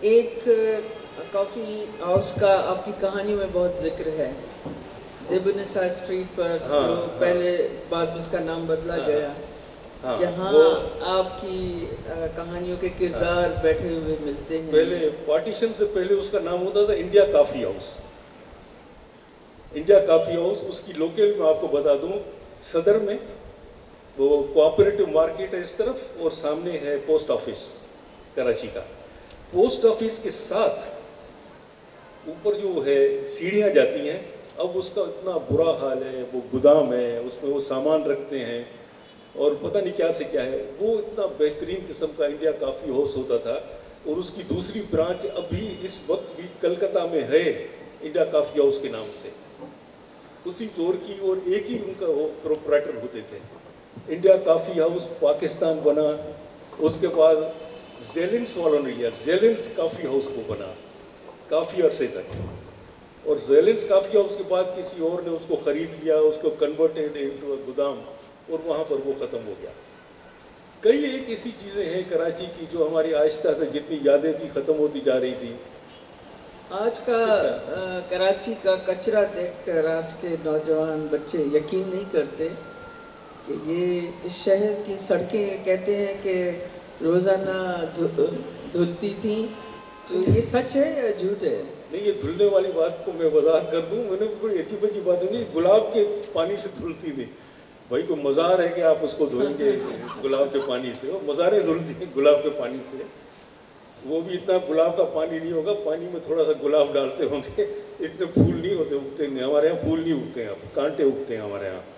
ایک کافی ہاؤس کا آپ کی کہانیوں میں بہت ذکر ہے۔ زیبنسا اسٹریٹ پر ہاں، جو ہاں۔ پہلے بعد میں اس کا نام بدلا ہاں، گیا۔ ہاں جہاں آپ کی کہانیوں کے کردار بیٹھے ہوئے ملتے ہیں۔ پہلے پارٹیشن سے پہلے اس کا نام ہوتا تھا India coffee house. India coffee house اس کی لوکل میں آپ کو بتا دوں صدر میں وہ کوآپریٹو مارکیٹ ہے اس طرف اور سامنے ہے پوسٹ آفس کراچی کا۔ پوسٹ آفس کے ساتھ اوپر جو ہے سیڑھیاں جاتی ہیں، اب اس کا اتنا برا حال ہے، وہ گودام ہے، اس میں وہ سامان رکھتے ہیں اور پتہ نہیں کیا سے کیا ہے۔ وہ اتنا بہترین قسم کا انڈیا کافی ہاؤس ہوتا تھا اور اس کی دوسری برانچ ابھی اس وقت بھی کلکتہ میں ہے انڈیا کافی ہاؤس کے نام سے۔ اسی دور کی اور ایک ہی ان کا وہ پروپرائٹر ہوتے تھے۔ انڈیا کافی ہاؤس پاکستان بنا، اس کے بعد زیلنس والوں نے لیا زیلنس کافی ہاؤس کو بنا کافی عرصے تک۔ اور زیلنس کافی ہاؤس کے بعد کسی اور نے اس کو خرید لیا اس کو کنورٹیڈ انٹو گودام اور وہاں پر وہ ختم ہو گیا۔ کئی ایک ایسی چیزیں ہیں کراچی کی جو ہماری آہستہ سے جتنی یادیں تھی ختم ہوتی جا رہی تھی۔ آج کا کراچی کا کچرا دیکھ کر آج کے نوجوان بچے یقین نہیں کرتے کہ یہ اس شہر کی سڑکیں کہتے ہیں کہ روزانہ دھلتی تھیں تو یہ سچ ہے یا جھوٹ ہے؟ نہیں، یہ دھلنے والی بات کو میں وضاحت کر دوں۔ میں نے بڑی عجیب عجیب بات ہوگی گلاب کے پانی سے دھلتی تھی۔ بھائی، کوئی مزار ہے کہ آپ اس کو دھوئیں گے گلاب کے پانی سے؟ وہ مزاریں دھلتی ہیں گلاب کے پانی سے۔ وہ بھی اتنا گلاب کا پانی نہیں ہوگا، پانی میں تھوڑا سا گلاب ڈالتے ہوں گے۔ اتنے پھول نہیں ہوتے، اگتے نہیں، ہمارے یہاں پھول نہیں اگتے ہیں اب کانٹے اگتے ہیں ہمارے یہاں۔